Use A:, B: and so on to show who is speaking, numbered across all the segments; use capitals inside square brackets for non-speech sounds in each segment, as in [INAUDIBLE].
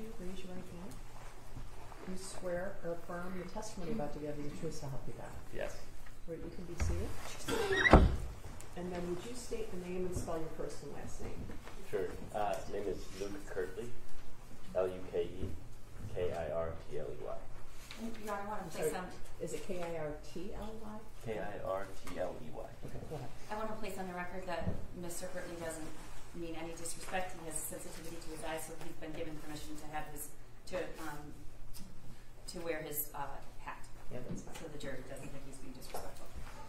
A: you raise your right hand? You swear or affirm the testimony about to give is the truth so help you God.
B: Yes.
A: Where you can be seated. And then would you state the name and spell your first and last name?
B: Sure. Uh, name is Luke Kirtley. L U K E K I R T L E Y.
C: Your Honor, I want to place on,
A: Is it K I R T L Y?
B: K I R T L E Y.
A: Okay, go ahead.
C: I want to place on the record that Mr. Kirtley doesn't mean any disrespect. He has sensitivity to his eyes, so he's been given permission to have his, to, um, to wear his, uh, hat.
A: Yeah, that's fine.
C: So the jury doesn't think he's being disrespectful.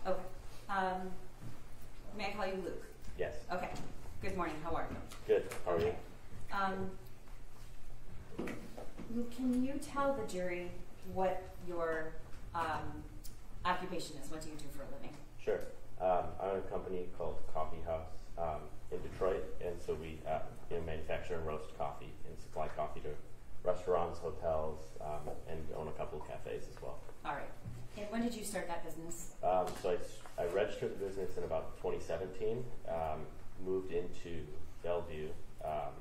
C: Okay. Um, may I call you Luke?
B: Yes.
C: Okay. Good morning. How are you?
B: Good. How are you?
C: Um, Luke, can you tell the jury what your um, occupation is? What do you do for a living?
B: Sure. Um, I own a company called Coffee House um, in Detroit, and so we uh, you know, manufacture and roast coffee and supply coffee to restaurants, hotels, um, and own a couple of cafes as well.
C: All right. And when did you start that business?
B: Um, so I registered the business in about 2017. Um, moved into Bellevue. Um,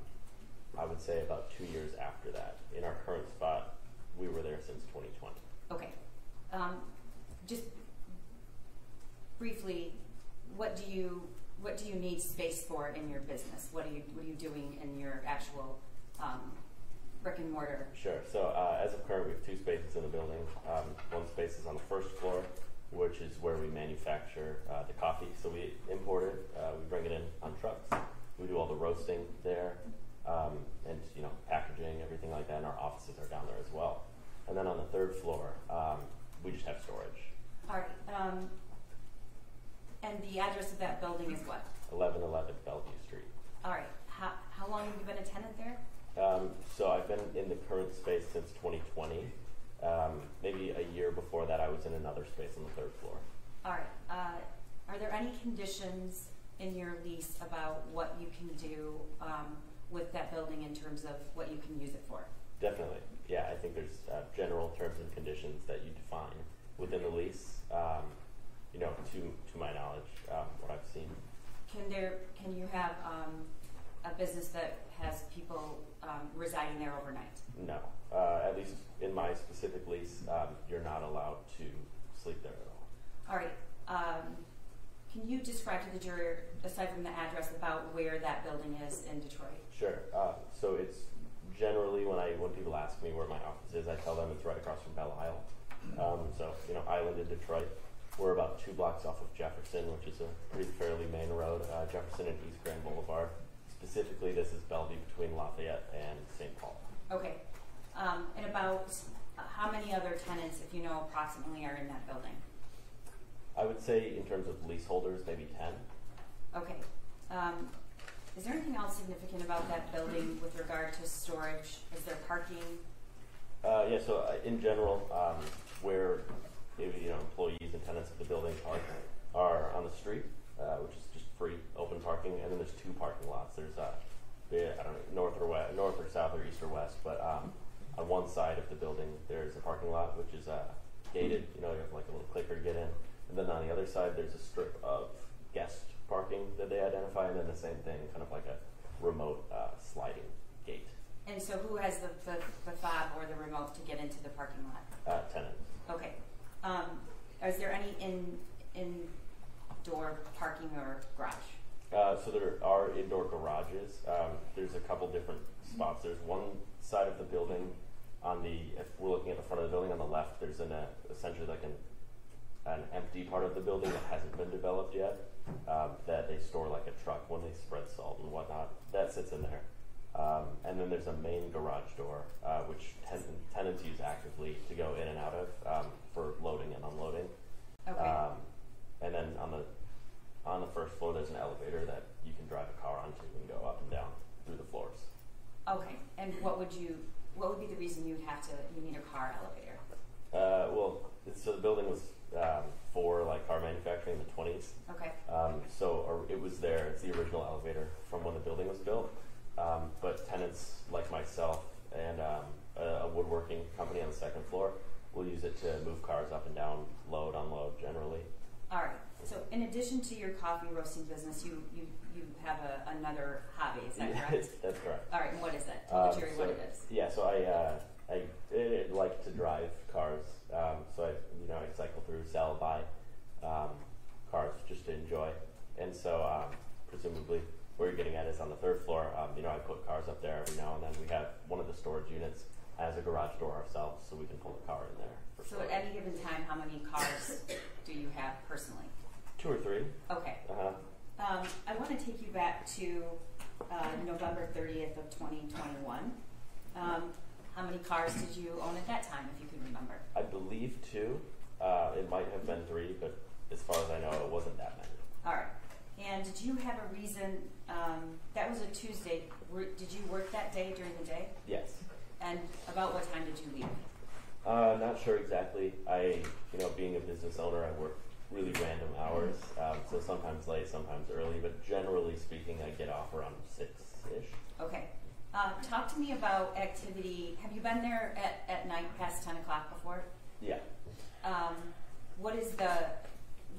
B: I would say about two years after that. In our current spot, we were there since 2020.
C: Okay. Um, just briefly, what do you what do you need space for in your business? What are you what are you doing in your actual um, brick and mortar?
B: Sure. So uh, as of current, we have two spaces in the building. Um, one space is on the first floor, which is where we manufacture uh, the coffee. So we import it, uh, we bring it in on trucks. We do all the roasting there, um, and you know packaging, everything like that. And our offices are down there as well. And then on the third floor, um, we just have storage.
C: All right. And the address of that building is what?
B: 1111 Bellevue Street.
C: All right. How how long have you been a tenant there?
B: Um, so I've been in the current space since 2020. Um, maybe a year before that, I was in another space on the third floor.
C: All right. Uh, are there any conditions in your lease about what you can do um, with that building in terms of what you can use it for?
B: Definitely. Yeah, I think there's uh, general terms and conditions that you define within the lease. Um, you know, to to my knowledge, um, what I've seen.
C: Can there can you have um, a business that has people um, residing there overnight?
B: No, uh, at least in my specific lease, um, you're not allowed to sleep there at all.
C: All right. Um, can you describe to the jury, aside from the address, about where that building is in Detroit?
B: Sure. Uh, so it's generally when I when people ask me where my office is, I tell them it's right across from Belle Isle. Um, so you know, Island in Detroit. We're about two blocks off of Jefferson, which is a pretty fairly main road. Uh, Jefferson and East Grand Boulevard. Specifically, this is Bellevue between Lafayette and St. Paul.
C: Okay. Um, and about uh, how many other tenants, if you know approximately, are in that building?
B: I would say in terms of leaseholders, maybe ten.
C: Okay. Um, is there anything else significant about that building with regard to storage? Is there parking?
B: Uh, yeah. So uh, in general, um, where you know employees and tenants of the building park are on the street, uh, which is just free open parking, and then there's two parking lots. There's uh, the, I don't know north or west, north or south or east or west, but um, on one side of the building there's a parking lot which is uh, gated. You know, you have like a little clicker to get in, and then on the other side there's a strip of guest parking that they identify, and then the same thing, kind of like a remote uh, sliding gate.
C: And so who has the, the, the fob or the remote to get into the parking lot?
B: Uh, tenant.
C: Okay. Um, is there any in, indoor parking or garage?
B: Uh, so there are indoor garages. Um, there's a couple different spots. There's one side of the building on the, if we're looking at the front of the building on the left, there's an, uh, essentially like an, an empty part of the building that hasn't been developed yet, um, that they store like a truck when they spread salt and whatnot. That sits in there. Um, and then there's a main garage door, uh, which ten- tenants use actively to go in and out of um, for loading and unloading.
C: Okay.
B: Um, and then on the on the first floor, there's an elevator that you can drive a car onto and go up and down through the floors.
C: okay. And what would you, what would be the reason you'd have to, you need a car elevator?
B: Uh, well, it's- so the building was um, for like car manufacturing in the 20s.
C: Okay.
B: Um, so or it was there. It's the original elevator from when the building was built. Um, but tenants like myself and um, a, a woodworking company on the second floor will use it to move cars up and down, load, unload, generally.
C: All right. So in addition to your coffee roasting business, you, you, you have a, another hobby, is that correct? [LAUGHS]
B: That's correct.
C: All right, and what is that? Tell
B: Um,
C: the jury
B: so-
C: what it is.
B: Yeah, so I uh, I, like to drive cars. Um, so I you know I cycle through, sell, buy um, cars just to enjoy. And so um, presumably where you're getting at is on the third floor. Um, you know I put cars up there every now and then. We have one of the storage units has a garage door ourselves, so we can pull a car in there. For
C: So at any given time, how many cars do you have personally?
B: Two or three.
C: Okay,
B: Uh-huh.
C: um, I want to take you back to, uh, November thirtieth of twenty twenty-one. Um, how many cars did you own at that time, if you can remember?
B: I believe two. Uh, it might have been three, but as far as I know, it wasn't that many.
C: All right. And did you have a reason, um, that was a Tuesday, were, did you work that day during the day?
B: Yes.
C: And about what time did you leave?
B: Uh, not sure exactly. I, you know, being a business owner, I work really random hours. Um, so sometimes late, sometimes early, but generally speaking, I get off around six ish.
C: Okay. Uh, talk to me about activity, have you been there at, at night past ten o'clock before?
B: Yeah.
C: Um, what is the,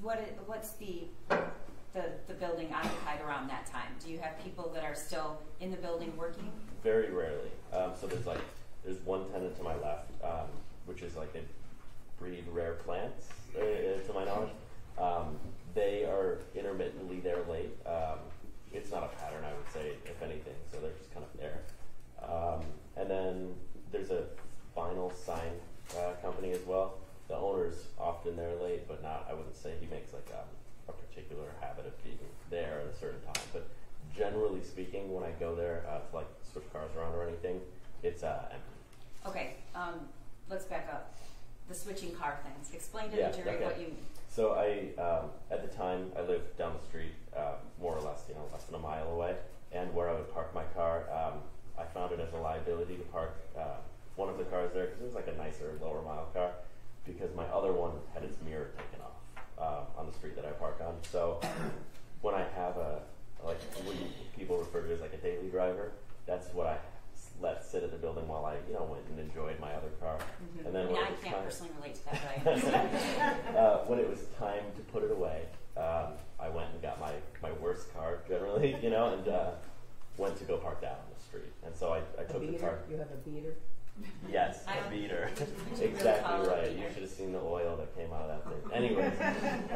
C: what i- what's the, the, the building occupied around that time? Do you have people that are still in the building working?
B: Very rarely. Um, so there's like there's one tenant to my left, um, which is like they breed rare plants, uh, uh, to my knowledge. Um, they are intermittently there late. Um, it's not a pattern, I would say, if anything. So they're just kind of there. Um, and then there's a vinyl sign uh, company as well. The owner's often there late, but not. I wouldn't say he makes like a particular habit of being there at a certain time. But generally speaking, when I go there uh, to like switch cars around or anything, it's uh, empty.
C: Okay, um, let's back up. The switching car things. Explain to
B: Yeah,
C: the jury
B: okay.
C: what you, mean.
B: So I, um, at the time, I lived down the street, uh, more or less, you know, less than a mile away, and where I would park my car, um, I found it as a liability to park uh, one of the cars there because it was like a nicer, lower mile car, because my other one had its mirror taken off um, on the street that I park on. So when I have a like what people refer to as like a daily driver, that's what I let sit at the building while I, you know, went and enjoyed my other car.
C: Mhm.
B: And then
C: I mean,
B: when
C: I
B: it was
C: can't
B: time-
C: personally relate to that, but [LAUGHS]
B: uh, when it was time to put it away, um, I went and got my, my worst car generally, [LAUGHS] you know, and uh, went to go park that on the street. And so I, I took the car.
A: you have a beater?
B: Yes, a beater.
C: you should really
B: exactly right. You should have seen the oil that came out of that thing. Anyways,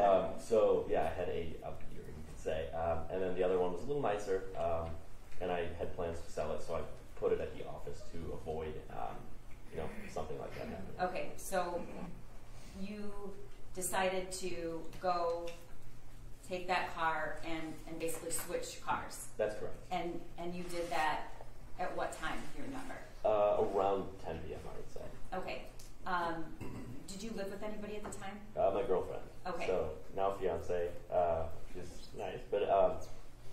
B: um, so yeah, I had a, a beater, you could say. Um, and then the other one was a little nicer, um, and I had plans to sell it, so I put it at the office to avoid, um, you know, something like that happening.
C: Okay, so you decided to go take that car and, and basically switch cars.
B: That's correct.
C: And, and you did that at what time, if you remember?
B: Uh, around 10 p.m., I would say.
C: Okay. Um, did you live with anybody at the time?
B: Uh, my girlfriend.
C: Okay.
B: So now fiance. Uh, she's nice, but um,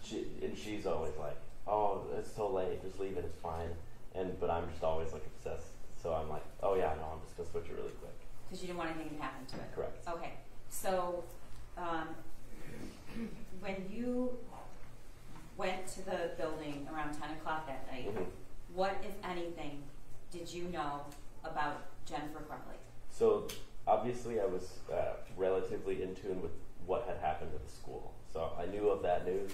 B: she and she's always like, "Oh, it's so late. Just leave it. It's fine." And but I'm just always like obsessed. So I'm like, "Oh yeah, no, I'm just gonna switch it really quick."
C: Because you didn't want anything to happen to it.
B: Correct.
C: Okay. So um, [CLEARS THROAT] when you went to the building around 10 o'clock that night,
B: Mhm.
C: what, if anything, did you know about Jennifer Crumbley?
B: So obviously, I was uh, relatively in tune with what had happened at the school. So I knew of that news,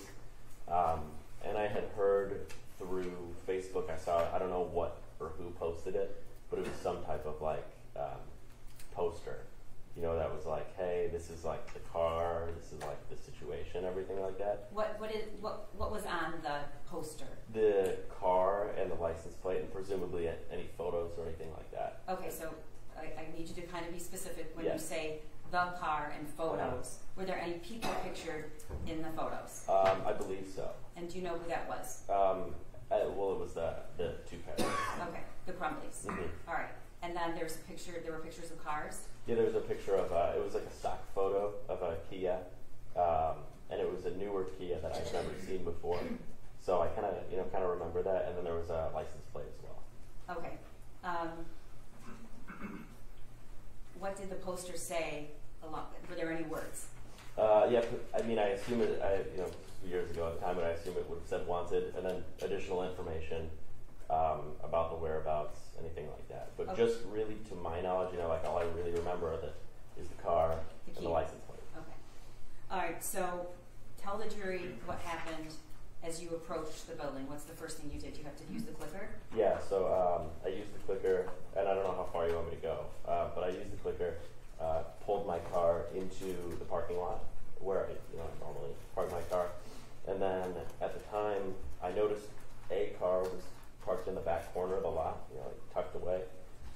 B: um, and I had heard through Facebook. I saw. I don't know what or who posted it, but it was some type of like um, poster. You know, that was like, "Hey, this is like the car. This is like the situation, everything like that."
C: What, what, is, what, what was on the poster?
B: The car and the license plate, and presumably any photos or anything like that.
C: Okay, so I, I need you to kind of be specific when you say the car and photos. Were there any people pictured in the photos?
B: Um, I believe so.
C: And do you know who that was?
B: Um, uh, well, it was the the two parents.
C: Okay, the Crumbleys.
B: Mhm.
C: All right. And then there's a picture, there were pictures of cars?
B: Yeah, there was a picture of uh, it was like a stock photo of a Kia, um, and it was a newer Kia that I'd never seen before. So I kind of you know kind of remember that, and then there was a license plate as well.
C: Okay. Um, what did the poster say along, were there any words?
B: Uh, yeah, I mean I assume it. I you know years ago at the time, but I assume it would have said wanted, and then additional information um, about the whereabouts, anything like that. But
C: Okay.
B: just really to my knowledge, you know, like all I really remember that is the car
C: The
B: and the license plate.
C: Okay. right, so tell the jury what happened as you approached the building. What's the first thing you did? You have to use the clicker?
B: Yeah, so um, I used the clicker, and I don't know how far you want me to go, uh, but I used the clicker, uh, pulled my car into the parking lot where I you know, normally park my car, and then at the time I noticed a car was parked in the back corner of the lot, you know, like tucked away,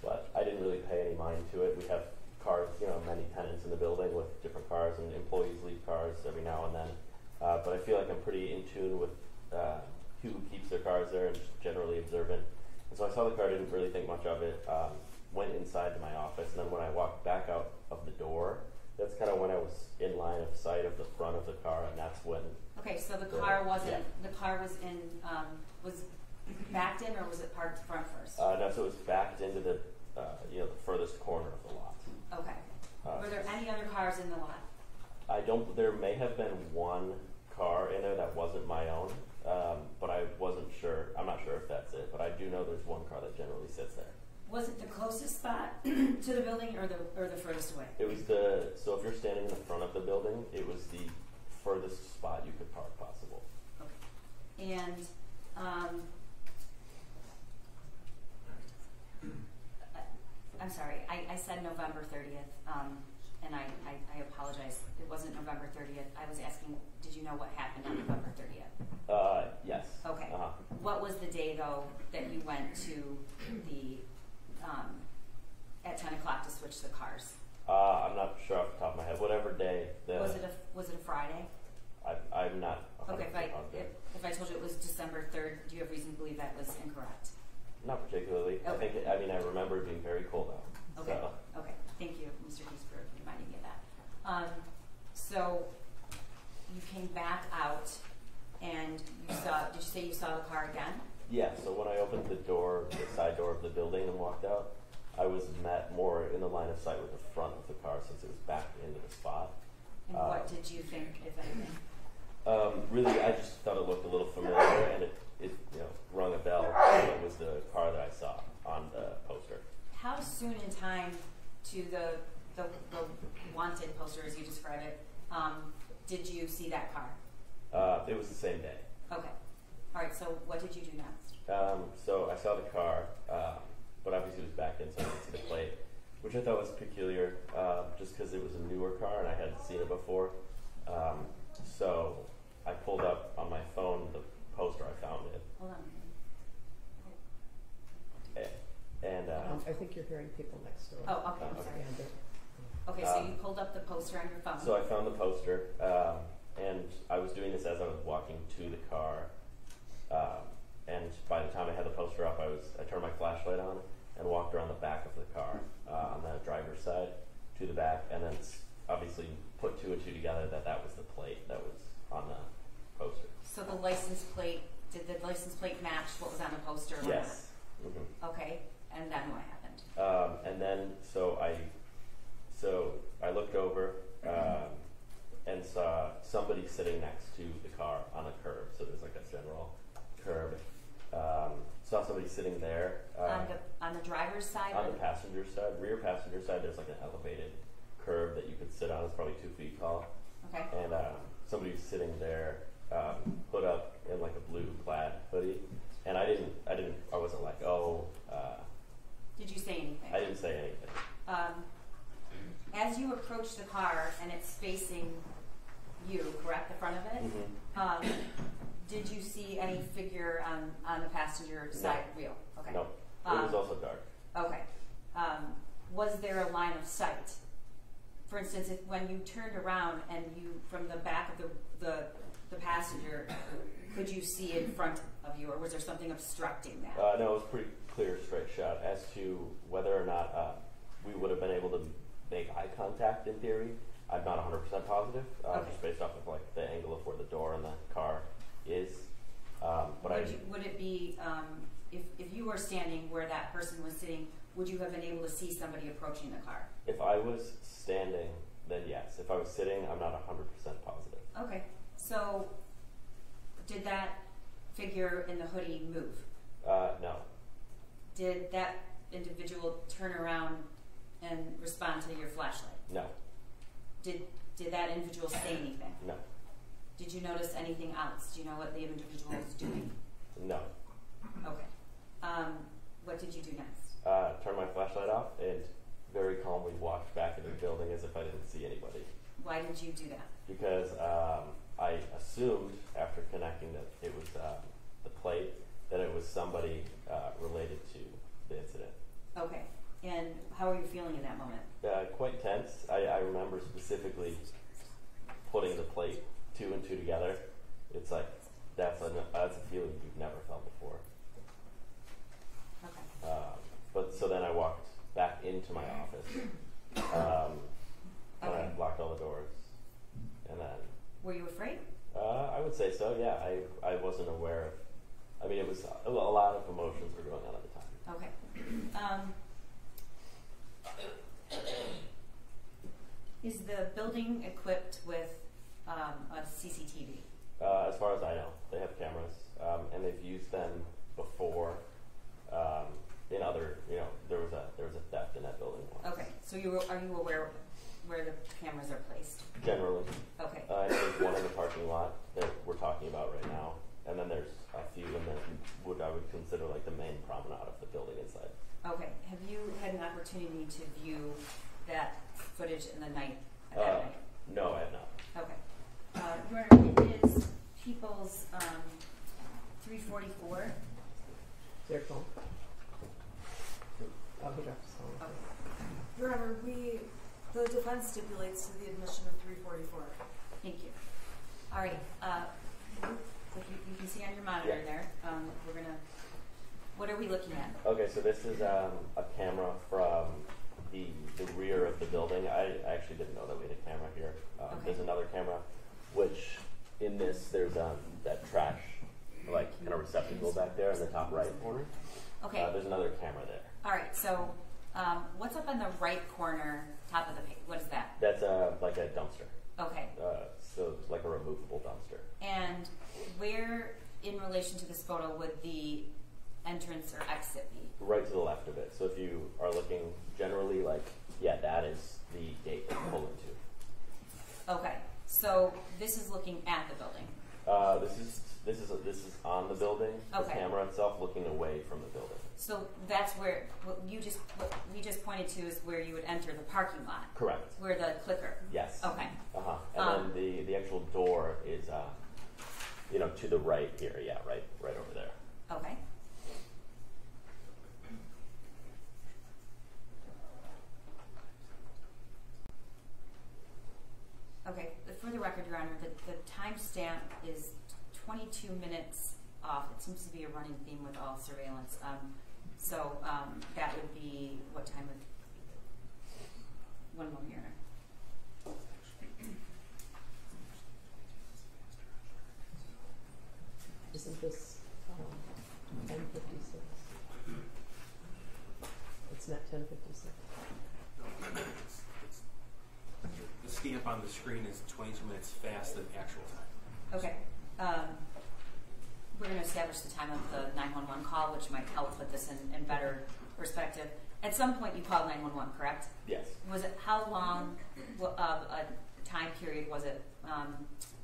B: but I didn't really pay any mind to it. We have cars, you know, many tenants in the building with different cars, and employees leave cars every now and then. Uh, but I feel like I'm pretty in tune with uh, who keeps their cars there and just generally observant. And so I saw the car, didn't really think much of it. Um, went inside to my office, and then when I walked back out of the door, that's kind of when I was in line of sight of the front of the car, and that's when
C: Okay, so the car wasn't,
B: Yeah.
C: the car was in, um, was backed in or was it parked front first?
B: uh, no, so it was backed into the uh, you know the furthest corner of the lot.
C: Okay.
B: Uh,
C: Were there any other cars in the lot?
B: I don't. There may have been one car in there that wasn't my own, um, but I wasn't sure. I'm not sure if that's it, but I do know there's one car that generally sits there.
C: Was it the closest spot [CLEARS THROAT] to the building or the, or the furthest away?
B: It was the so if you're standing in the front of the building, it was the furthest spot you could park possible. Okay.
C: And, um, I- I'm sorry, I, I said November thirtieth, um, and I, I, I apologize. It wasn't November thirtieth. I was asking, did you know what happened on November thirtieth?
B: Uh, yes.
C: Okay.
B: Uh-huh.
C: What was the day though that you went to the, um, at ten o'clock to switch the cars?
B: Uh, I'm not sure off the top of my head. Whatever day the
C: Was it a, was it a Friday?
B: I, I'm not. 100%
C: Okay, if I,
B: positive.
C: if, if I told you it was December third, do you have reason to believe that was incorrect?
B: Not particularly. I think. It, I mean, I remember it being very cold out.
C: Okay,
B: So,
C: okay, thank you, Mr. Keast, for reminding me of that. Um, so, you came back out and you saw, did you say you saw the car again?
B: yeah. So when I opened the door, the side door of the building, and walked out, I was met more in the line of sight with the front of the car since it was backed into the spot.
C: And
B: Uh,
C: what did you think, if anything?
B: Um, really, I just thought it looked a little familiar, and it, it you know rung a bell. and It was the car that I saw on the poster.
C: How soon in time to the, the, the wanted poster, as you describe it, um, did you see that car?
B: Uh, it was the same day.
C: Okay, all right, so what did you do next?
B: Um, so I saw the car, um, but obviously it was back in, so I didn't see the plate, which I thought was peculiar, uh, just because it was a newer car and I hadn't seen it before. Um, so I pulled up on my phone the poster I found it,
C: Hold on.
B: a- and uh,
A: Um, I think you're hearing people next door.
C: Oh, okay, I'm sorry.
A: And,
C: Okay, so
B: Um,
C: you pulled up the poster on your phone.
B: So I found the poster, um, and I was doing this as I was walking to the car. Um, and by the time I had the poster up, I was I turned my flashlight on and walked around the back of the car uh, on the driver's side to the back, and then s- obviously put two and two together that that was the plate that was on the poster.
C: So the license plate, did the license plate match what was on the poster or
B: Yes. hmm?
C: Okay, and then what happened?
B: Um, and then so I so I looked over um, and saw somebody sitting next to the car on a curb. So there's like a general curb. Um, saw somebody sitting there uh,
C: on the on the driver's side?
B: on the passenger side, rear passenger side. There's like an elevated curb that you could sit on. It's probably two feet tall.
C: Okay,
B: And um, somebody was sitting there, um, put up in like a blue plaid hoodie. And I didn't, I didn't, I wasn't like, oh, uh,
C: did you say anything?
B: I didn't say anything.
C: Um, as you approach the car and it's facing you, correct, the front of it?
B: hmm
C: Um, did you see any figure on, on the passenger
B: No.
C: side wheel? Okay.
B: No, it
C: Um,
B: was also dark.
C: Okay. Um, was there a line of sight? For instance, if when you turned around and you, from the back of the, the, the passenger, could you see in front of you, or was there something obstructing that?
B: Uh, no, it was pretty clear, straight shot. As to whether or not uh, we would have been able to make eye contact in theory, I'm not 100% positive, uh,
C: Okay.
B: just based off of like the angle of where the door in the car is. Um, but
C: would,
B: I,
C: you, would it be, um, if, if you were standing where that person was sitting, would you have been able to see somebody approaching the car?
B: if I was standing, then yes. If I was sitting, I'm not 100% positive.
C: Okay. So, did that figure in the hoodie move?
B: Uh, no,
C: Did that individual turn around and respond to your flashlight?
B: no,
C: Did Did that individual say anything?
B: No,
C: Did you notice anything else? Do you know what the individual was doing?
B: no.
C: Okay. Um, what did you do next?
B: Uh, turned my flashlight off and very calmly walked back into the building as if I didn't see anybody.
C: Why did you do that?
B: Because um, I assumed after connecting that it was um, the plate that it was somebody uh, related to the incident.
C: Okay. And how are you feeling in that moment?
B: Uh, quite tense. I, I remember specifically putting the plate two and two together. It's like that's a that's a feeling you've never felt before.
C: Okay.
B: Um, but so then I walked back into my office, um, and
C: Okay.
B: I locked all the doors, and then
C: Were you afraid?
B: uh, I would say so. Yeah, I I wasn't aware of. I mean, it was a, a lot of emotions were going on at the time.
C: Okay. Um, is the building equipped with um, a CCTV?
B: Uh, as far as I know, they have cameras, um, and they've used them before. Um, in other, you know, there was a there was a theft in that building once.
C: Okay. So you were, are you aware where the cameras are placed?
B: Generally,
C: Okay.
B: uh, I know there's one in the parking lot that we're talking about right now, and then there's a few in the what I would consider like the main promenade of the building inside.
C: Okay. Have you had an opportunity to view that footage in the night? At
B: Uh,
C: night?
B: No, I have not.
C: Okay. Uh, Your Honor, it is People's um, 344.
A: Their phone. Oh, he dropped his phone.
D: Your Honor, we, the defense stipulates to the admission of three forty-four.
C: Thank you. All right. Uh, so you, you can see on your monitor
B: Yeah.
C: there. Um, we're gonna. What are we looking at?
B: Okay, so this is um, a camera from the the rear of the building. I actually didn't know that we had a camera here. Um,
C: Okay.
B: There's another camera, which in this there's um, that trash like kind of receptacle back there in the top right corner.
C: Okay.
B: Uh, there's another camera there.
C: All right. So, um, what's up on the right corner, top of the page? What is that?
B: That's uh, like a dumpster.
C: Okay.
B: Uh, so it's like a removable dumpster.
C: And where, in relation to this photo, would the entrance or exit be?
B: Right to the left of it. So if you are looking generally like, yeah, that is the gate that you pull into.
C: Okay. So this is looking at the building.
B: Uh, this is this is this is on the building.
C: Okay.
B: The camera itself looking away from the building.
C: So that's where what you just what we just pointed to is where you would enter the parking lot,
B: Correct.
C: where the clicker.
B: Yes.
C: Okay.
B: Uh huh. And
C: Um,
B: then the the actual door is uh, you know, to the right here. Yeah, right, right over there.
C: Okay. Okay, for the record, Your Honor, the, the timestamp is twenty-two minutes off. It seems to be a running theme with all surveillance. Um, so, um, that would be, what time would? One more, Your Honor.
A: Isn't this um, ten fifty six? It's not ten fifty six.
E: The stamp on the screen is 22 minutes fast than actual time.
C: Okay. Um, we're going to establish the time of the 911 call, which might help put this in, in better perspective. At some point, you called 911, correct?
B: Yes.
C: Was it how long wa- of a time period was it um,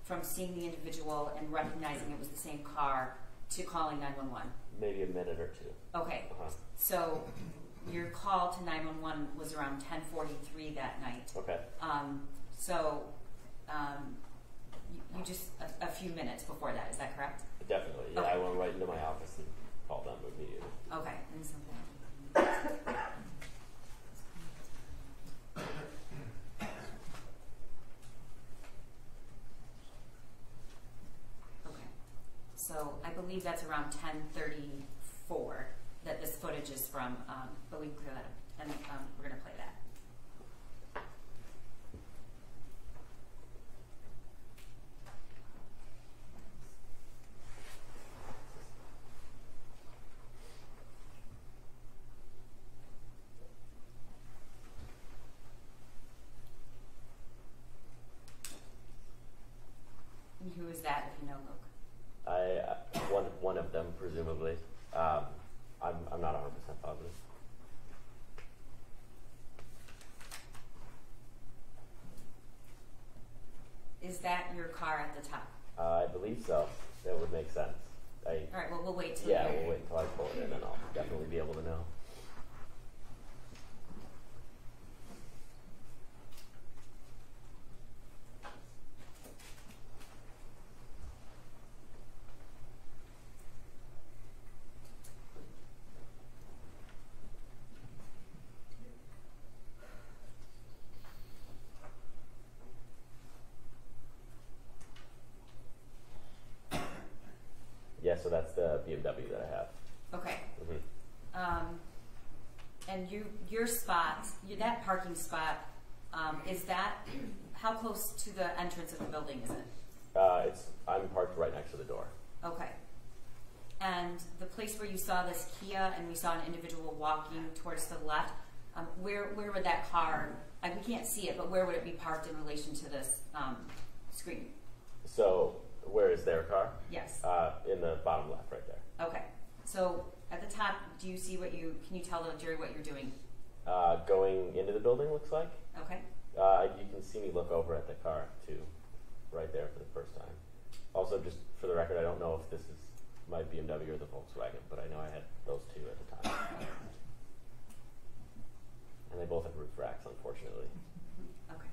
C: from seeing the individual and recognizing it was the same car to calling 911?
B: Maybe a minute or two.
C: Okay,
B: Uh huh.
C: so your call to 911 was around 10:43 that night.
B: Okay.
C: Um, so um, you, you just a, a few minutes before that, is that correct?
B: Definitely. Yeah,
C: Okay.
B: I went right into my office and called them immediately.
C: Okay. And something. Okay. So I believe that's around ten thirty-four that this footage is from, um, but we can clear that up, and um, we're gonna play that. And who is that, if you know, Luke?
B: I uh, one one of them presumably. Um, I'm I'm not 100 percent positive.
C: Car at the top?
B: Uh, I believe so. That would make sense. I,
C: All right, well, we'll wait till
B: yeah,
C: you're-
B: we'll wait until I pull it in and I'll definitely be able to know. Yeah, so that's the BMW that I have.
C: Okay.
B: hmm
C: Um, and you, your spot, you, that parking spot, um, is that, how close to the entrance of the building is it?
B: Uh, it's I'm parked right next to the door.
C: Okay. And the place where you saw this Kia and we saw an individual walking towards the left, um, where, where would that car, like, we can't see it, but where would it be parked in relation to this, um, screen?
B: So where is their car?
C: Yes.
B: Uh, in the bottom left, right there.
C: Okay. So at the top, do you see what you, can you tell the jury what you're doing?
B: Uh, going into the building looks like.
C: Okay.
B: Uh, you can see me look over at the car too, right there for the first time. Also, just for the record, I don't know if this is my BMW or the Volkswagen, but I know I had those two at the time. And they both have roof racks, unfortunately.
C: Okay.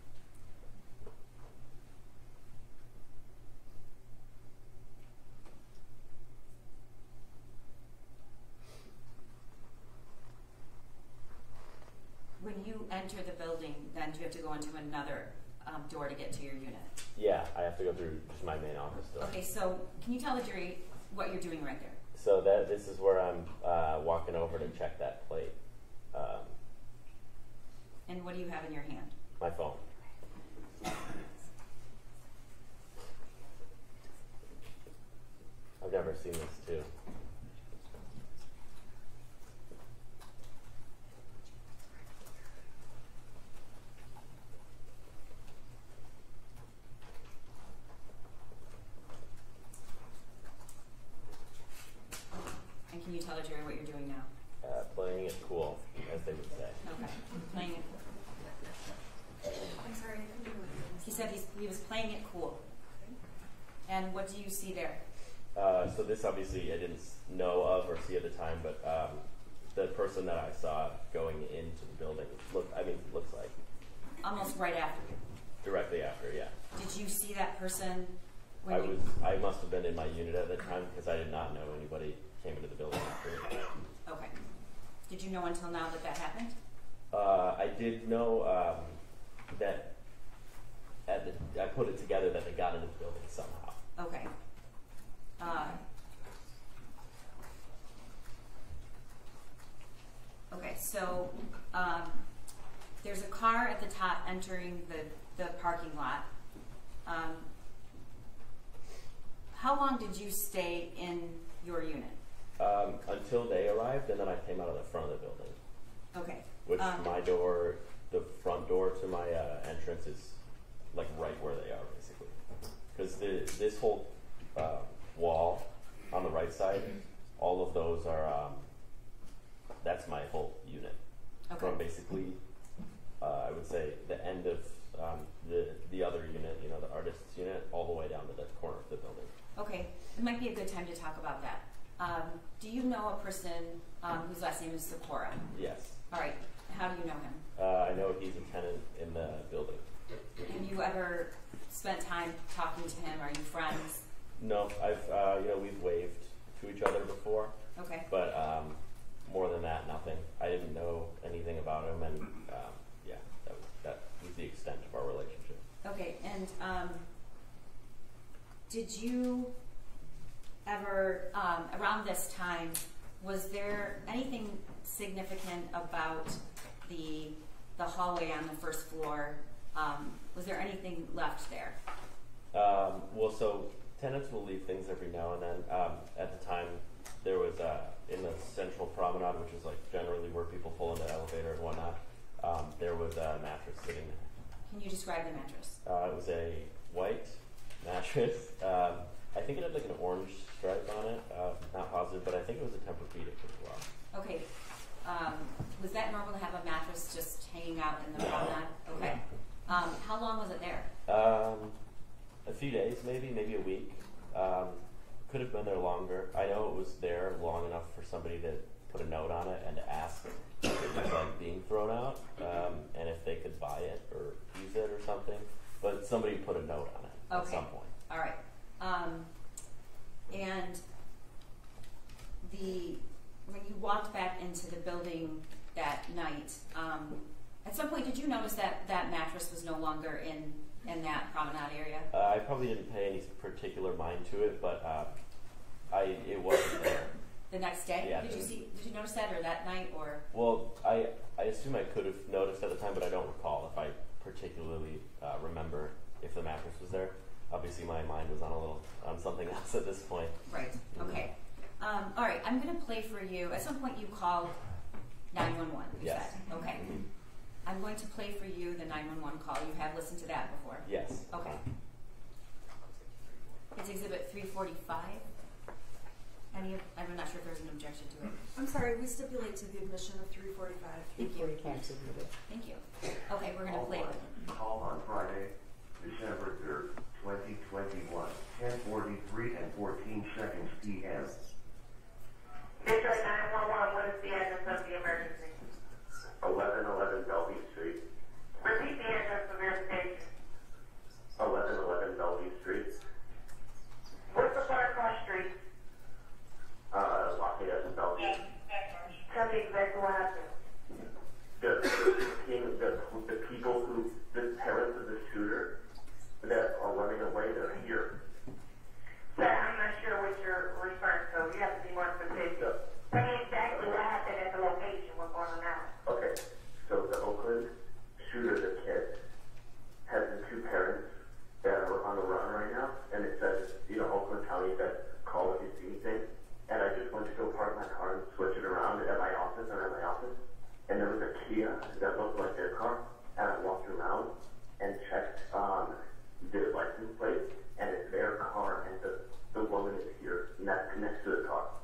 C: When you enter the building, then do you have to go into another um, door to get to your unit?
B: Yeah, I have to go through just my main office door.
C: Okay, so can you tell the jury what you're doing right there?
B: So that this is where I'm uh, walking over to check that plate. Um,
C: And what do you have in your hand?
B: my phone. I've never seen this too.
C: And can you tell the jury what you're doing now?
B: Uh, playing it cool, as they would say.
C: Okay, playing it.
D: I'm sorry, I couldn't hear what you were
C: He said he's, he was playing it cool. And what do you see there?
B: Uh, so this obviously I didn't know of or see at the time, but um, the person that I saw going into the building look I mean looks like
C: Almost right after you.
B: directly after. Yeah,
C: Did you see that person when
B: I
C: you?
B: was I must have been in my unit at the time because I did not know anybody came into the building after me.
C: Okay. Did you know until now that that happened?
B: Uh, I did know um, that at the I put it together that they got into the building somehow.
C: Okay. Uh, okay, so um, there's a car at the top entering the, the parking lot. Um, how long did you stay in your unit?
B: Um, until they arrived, and then I came out of the front of the building,
C: Okay.
B: which
C: Um,
B: my door, the front door to my uh, entrance is like right where they are, basically. Because the, this whole uh, wall on the right side, all of those are. Um, that's my whole unit.
C: Okay.
B: From basically, uh, I would say the end of um, the the other unit, you know, the artist's unit, all the way down to the corner of the building.
C: Okay, it might be a good time to talk about that. Um, do you know a person um, whose last name is Sikora?
B: Yes,
C: All right, how do you know him?
B: uh, I know he's a tenant in the building.
C: Have you ever spent time talking to him? Are you friends?
B: No, I've uh, you know we've waved to each other before,
C: Okay.
B: but um, more than that, nothing. I didn't know anything about him, and um, yeah, that was, that was the extent of our relationship.
C: Okay, and um, did you ever, um, around this time, was there anything significant about the the hallway on the first floor? Um, was there anything left there?
B: Um, well, so tenants will leave things every now and then. Um, at the time, there was uh, in the central promenade, which is like generally where people pull into the elevator and whatnot. Um, there was a mattress sitting there.
C: Can you describe the mattress?
B: Uh, it was a white mattress. I think it had like an orange stripe on it. Uh, not positive, but I think it was a Tempur-Pedic as well.
C: Okay. Um, was that normal to have a mattress just hanging out in the that? Okay. Um, how long was it there?
B: Um, a few days, maybe, maybe a week. Um, could have been there longer. I know it was there long enough for somebody to put a note on it and to ask if it was like being thrown out um, and if they could buy it or use it or something. But somebody put a note on it
C: okay.
B: at some point.
C: building that night, um, at some point, did you notice that that mattress was no longer in in that promenade area?
B: Uh, I probably didn't pay any particular mind to it, but uh, I it wasn't there.
C: The next day,
B: yeah,
C: did you see? Did you notice that, or that night, or?
B: Well, I I assume I could have noticed at the time, but I don't recall if I particularly uh, remember if the mattress was there. Obviously, my mind was on a little on something [LAUGHS] else at this point.
C: Right. Okay. Mm-hmm. Um, all right. I'm going to play for you. At some point, you called 911,
B: Yes.
C: said? Okay.
B: Mm-hmm.
C: I'm going to play for you the 911 call. You have listened to that before?
B: Yes.
C: Okay. It's exhibit 345. Any, I'm not sure if there's an objection to it.
D: I'm sorry, we stipulate to the admission of three forty-five.
C: Thank you. Thank you. Okay, we're going to play.
F: Call on Friday, December third, 2021, 10:43 and fourteen seconds PM.
G: connect, connect to the
F: car.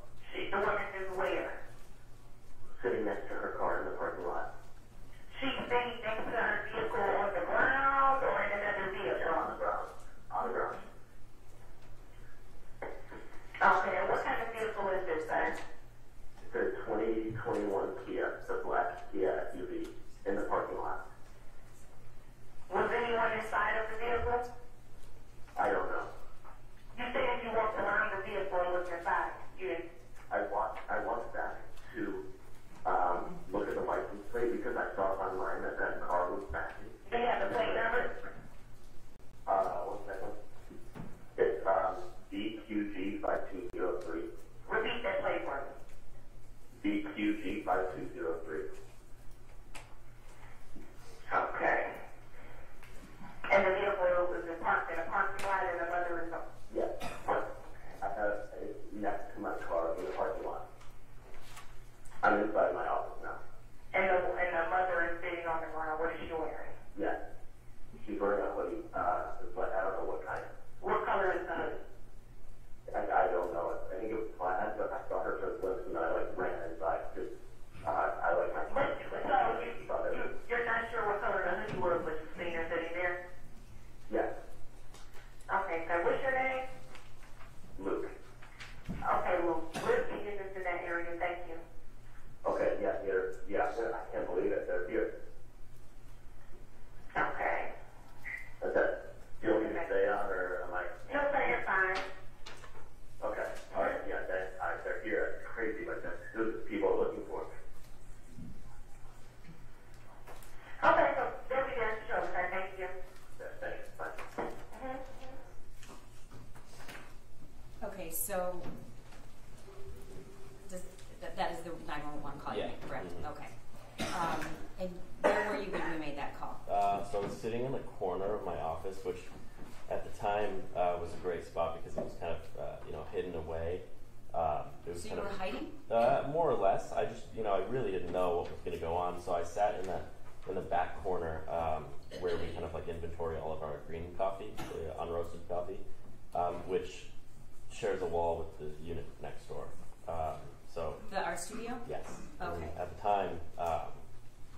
B: shares a wall with the unit next door. Um, so
C: the art studio.
B: Yes.
C: Okay.
B: And at the time, um,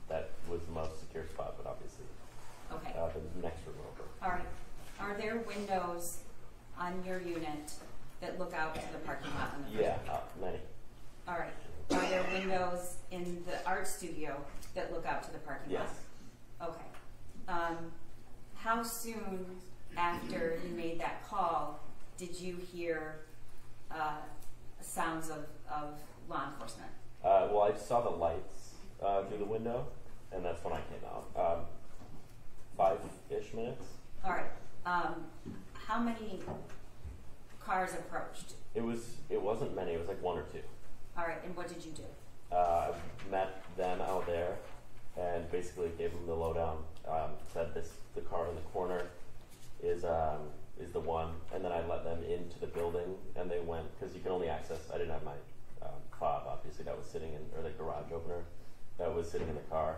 B: that was the most secure spot, but obviously,
C: okay.
B: Uh, the next room over.
C: All right. Are there windows on your unit that look out to the parking lot on the
B: Yeah, uh, many.
C: All right. Are there windows in the art studio that look out to the parking yes. lot?
B: Yes.
C: Okay. Um, how soon after did you hear uh, sounds of, of law enforcement?
B: Uh, well, I saw the lights uh, through the window, and that's when I came out. Um, five-ish minutes.
C: All right. Um, how many cars approached?
B: It was. It wasn't many. It was like one or two.
C: All right. And what did you do?
B: uh, met them out there and basically gave them the lowdown. Um, said this the car in the corner is um, is the one, and then I let them into the building, and they went because you can only access. I didn't have my um, fob, obviously, that was sitting in or the garage opener that was sitting in the car.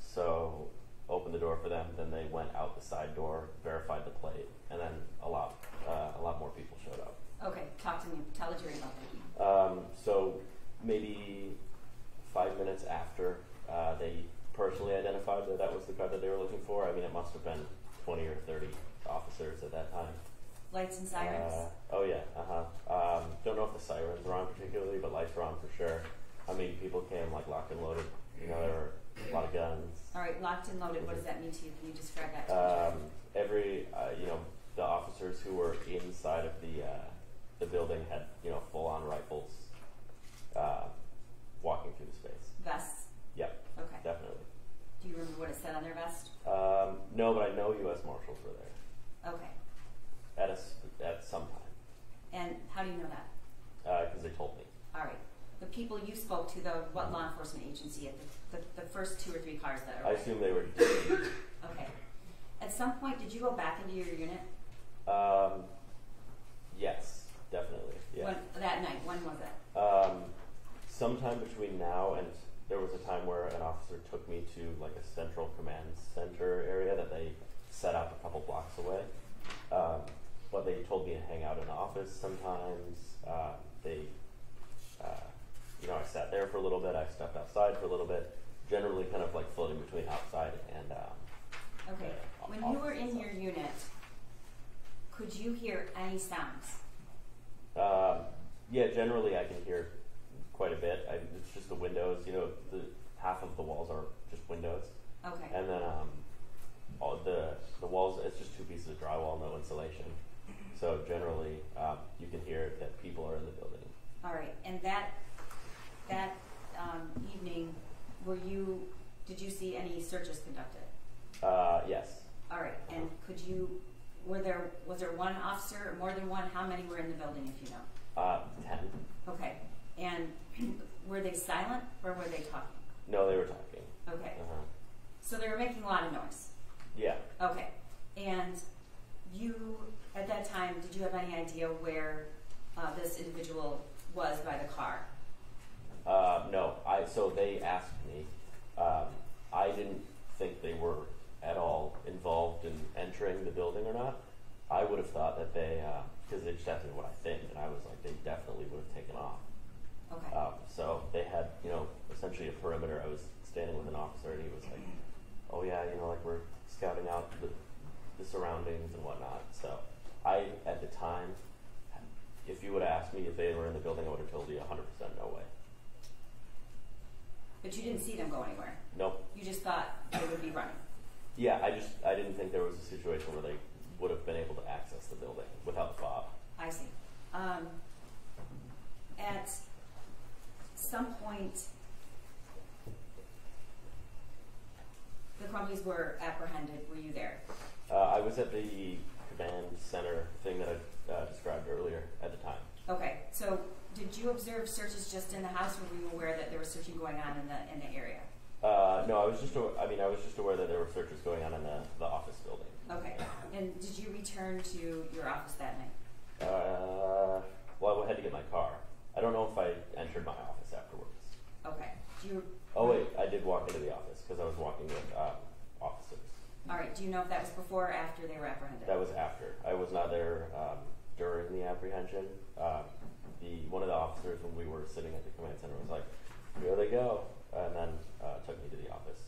B: So opened the door for them. Then they went out the side door, verified the plate, and then a lot uh, a lot more people showed up.
C: Okay. Talk to me. Tell the jury about that.
B: Um, so maybe five minutes after uh, they personally identified that that was the car that they were looking for. I mean, it must have been 20 or 30 officers at that time.
C: Lights and sirens.
B: Uh, oh yeah, uh huh. Um, don't know if the sirens were on particularly, but lights were on for sure. I mean, people came like locked and loaded. You know, there were a lot of guns.
C: All right. Locked and loaded. What does that mean to you? Can you describe that to me?
B: Um, every, uh, you know, the officers who were inside of the uh, the building had, you know, full on rifles, uh, walking through the space.
C: Vests.
B: Yep,
C: Okay.
B: definitely.
C: Do you remember what it said on their vest?
B: Um, no, but I know U.S. Marshals were there
C: Okay.
B: at a s at some time
C: And how do you know that?
B: because they told me.
C: All right. The people you spoke to, though, what law enforcement agency at the, the, the first two or three cars that
B: I assume they were.
C: Okay. At some point, did you go back into your unit?
B: um, yes, definitely. Yeah.
C: When, that night. When was it?
B: Um, sometime between now and there was a time where an officer took me to like a central command center area that they set up a couple blocks away. Um, but they told me to hang out in the office sometimes. Um, they, uh, you know, I sat there for a little bit. I stepped outside for a little bit. Generally, kind of like floating between outside and. Um,
C: Okay.
B: uh,
C: When you were in your unit, could you hear any sounds?
B: Um, yeah, generally I can hear quite a bit. I, it's just the windows. You know, the half of the walls are just windows,
C: Okay.
B: and then um, all the the walls. It's just two pieces of drywall, no insulation. So generally, um, you can hear that people are in the building.
C: All right. And that that um, evening, were you? Did you see any searches conducted?
B: Uh, yes,
C: All right. And could you? Were there was there one officer or more than one? How many were in the building, if you know?
B: uh, ten.
C: Okay. And [CLEARS THROAT] were they silent or were they talking?
B: No, they were talking.
C: Okay.
B: Uh-huh.
C: So they were making a lot of noise.
B: Yeah.
C: Okay. And you, at that time, did you have any idea where uh, this individual was by the car?
B: Uh, no, I so they asked me. Um, I didn't think they were at all involved in entering the building or not. I would have thought that they, because they just asked me what I think, and I was like, they definitely would have taken off.
C: Okay.
B: Um, so they had, you know, essentially a perimeter. I was standing with an officer, and he was like, "Oh yeah, you know, like we're scouting out the, the surroundings and whatnot." So I, at the time, if you would have asked me if they were in the building, I would have told you 100% no way.
C: But you didn't see them go anywhere.
B: Nope.
C: You just thought they would be running.
B: Yeah, I just I didn't think there was a situation where they would have been able to access the building without the fob.
C: I see. Um, at some point, the Crumbleys were apprehended. Were you there?
B: Uh, I was at the command center thing that I uh, described earlier at the time.
C: Okay. So, did you observe searches just in the house, or were you aware that there was searching going on in the in the area?
B: Uh, no, I was just aw- I mean I was just aware that there were searches going on in the, the office building.
C: Okay. And did you return to your office that night?
B: Uh, well, I had to get my car. I don't know if I entered my office afterwards.
C: Okay. Do you?
B: Oh wait, I did walk into the office because I was walking with um, officers.
C: All right. Do you know if that was before or after they were apprehended?
B: That was after. I was not there um, during the apprehension. Um, the one of the officers when we were sitting at the command center was like, "Here they go," and then uh, took me to the office.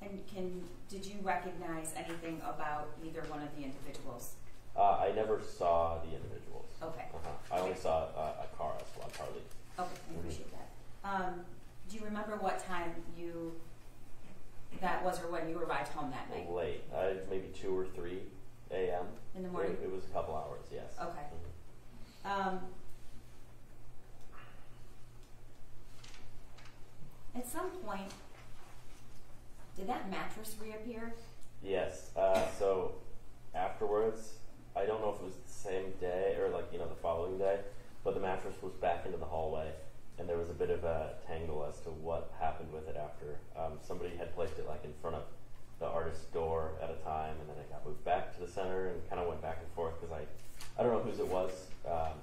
C: And can did you recognize anything about either one of the individuals?
B: Uh, I never saw the individuals.
C: Okay.
B: Uh-huh. I only saw uh, a car as well, car.
C: Okay, I appreciate that. Um, do you remember what time you, that was or when you arrived home that night?
B: Late, uh, maybe two or three a.m.
C: In the morning?
B: It, it was a couple hours, yes.
C: Okay.
B: Mhm.
C: Um, at some point, did that mattress reappear?
B: Yes. Uh, so afterwards, I don't know if it was the same day or like you know the following day, but the mattress was back into the hallway, and there was a bit of a tangle as to what happened with it after. Um, somebody had placed it like in front of the artist's door at a time, and then it got moved back to the center and kind of went back and forth because I, I don't know whose it was, um,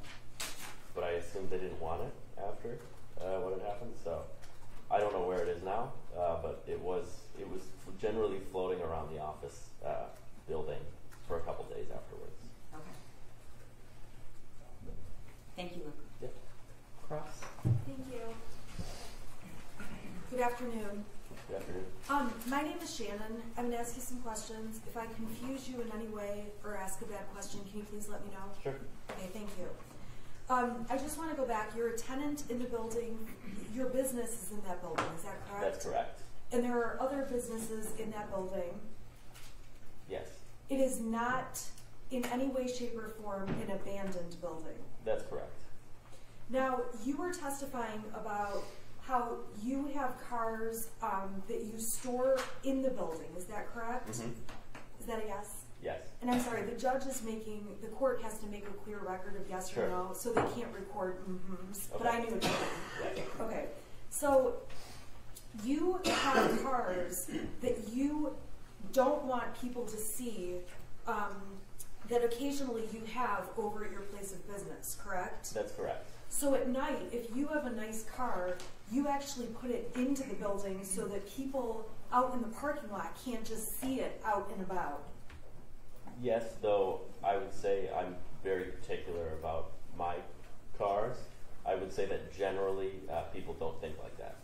B: but I assumed they didn't want it after uh, what had happened. So I don't know where it is now, uh, but it was it was generally floating around the office uh, building for a couple days afterwards.
C: Okay. Thank you, Luke.
B: Yep. Cross.
D: Thank you. Good afternoon.
B: Good afternoon.
D: Um, my name is Shannon. I'm gonna ask you some questions. If I confuse you in any way or ask a bad question, can you please let me know?
B: Sure.
D: Okay, thank you. Um, I just wanna go back. You're a tenant in the building. Your business is in that building, is that correct?
B: That's correct.
D: And there are other businesses in that building.
B: Yes,
D: It is not in any way, shape, or form an abandoned building.
B: that's correct.
D: Now, you were testifying about how you have cars um, that you store in the building. Is that correct?
B: Mhm.
D: Is that a yes?
B: Yes.
D: And I'm sorry, the judge is making, the court has to make a clear record of yes
B: Sure.
D: or no, so they can't record mm-hms, but
B: Okay.
D: I knew.
B: Yes.
D: Okay, so you have cars that you don't want people to see um, that occasionally you have over at your place of business, correct?
B: That's correct.
D: So at night, if you have a nice car, you actually put it into the building so that people out in the parking lot can't just see it out and about.
B: Yes, though I would say I'm very particular about my cars. I would say that generally uh, people don't think like that.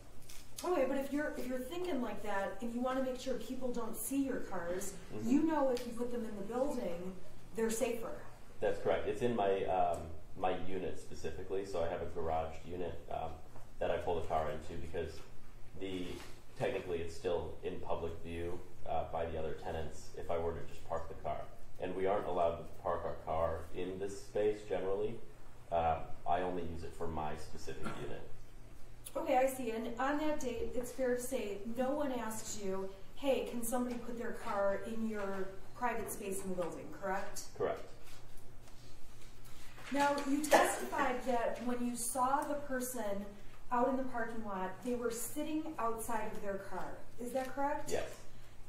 D: Okay, but if you're if you're thinking like that and you want to make sure people don't see your cars,
B: Mhm.
D: you know if you put them in the building, they're safer.
B: That's correct. It's in my um, my unit specifically, so I have a garaged unit um, that I pull the car into because the technically it's still in public view uh, by the other tenants if I were to just park the car, and we aren't allowed to park our car in this space generally. Um, I only use it for my specific [COUGHS] unit.
D: Okay, I see. And on that date, it's fair to say no one asked you, "Hey, can somebody put their car in your private space in the building?" Correct?
B: Correct.
D: Now, you testified that when you saw the person out in the parking lot, they were sitting outside of their car. Is that correct?
B: Yes.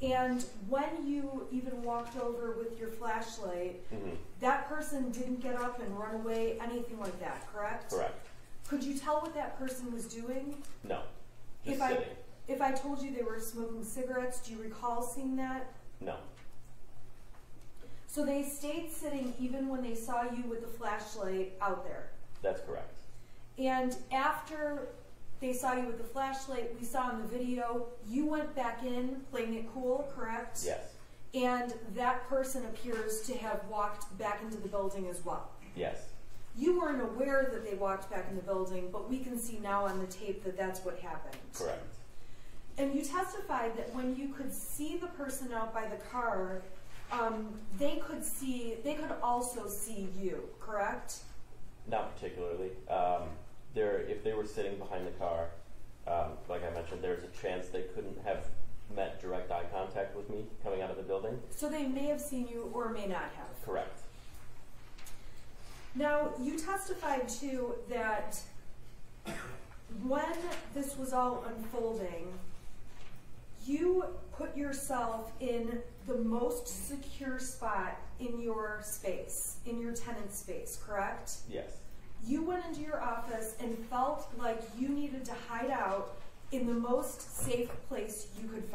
D: And when you even walked over with your flashlight,
B: hmm
D: that person didn't get up and run away, anything like that, correct?
B: Correct.
D: Could you tell what that person was doing?
B: No. Just
D: If I-
B: sitting.
D: If I told you they were smoking cigarettes, do you recall seeing that?
B: No.
D: So they stayed sitting even when they saw you with the flashlight out there.
B: That's correct.
D: And after they saw you with the flashlight, we saw in the video, you went back in playing it cool, correct?
B: Yes.
D: And that person appears to have walked back into the building as well.
B: Yes.
D: You weren't aware that they walked back in the building, but we can see now on the tape that that's what happened.
B: Correct.
D: And you testified that when you could see the person out by the car, um, they could see, they could also see you, correct?
B: Not particularly. Um, there, if they were sitting behind the car, um, like I mentioned, there's a chance they couldn't have met direct eye contact with me coming out of the building.
D: So they may have seen you or may not have.
B: Correct.
D: Now, you testified too that when this was all unfolding, you put yourself in the most secure spot in your space, in your tenant space, correct?
B: Yes.
D: You went into your office and felt like you needed to hide out in the most safe place you could find.